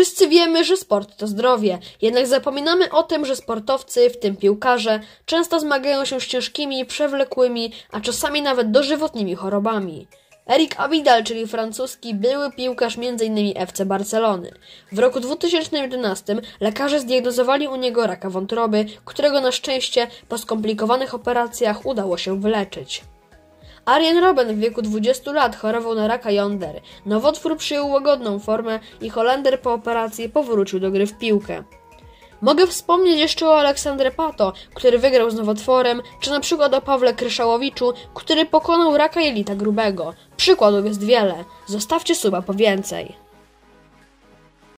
Wszyscy wiemy, że sport to zdrowie, jednak zapominamy o tym, że sportowcy, w tym piłkarze, często zmagają się z ciężkimi, przewlekłymi, a czasami nawet dożywotnimi chorobami. Eric Abidal, czyli francuski były piłkarz m.in. FC Barcelony. W roku 2011 lekarze zdiagnozowali u niego raka wątroby, którego na szczęście po skomplikowanych operacjach udało się wyleczyć. Arjen Robben w wieku 20 lat chorował na raka jąder. Nowotwór przyjął łagodną formę i Holender po operacji powrócił do gry w piłkę. Mogę wspomnieć jeszcze o Aleksandrze Pato, który wygrał z nowotworem, czy na przykład o Pawle Kryszałowiczu, który pokonał raka jelita grubego. Przykładów jest wiele. Zostawcie suba po więcej.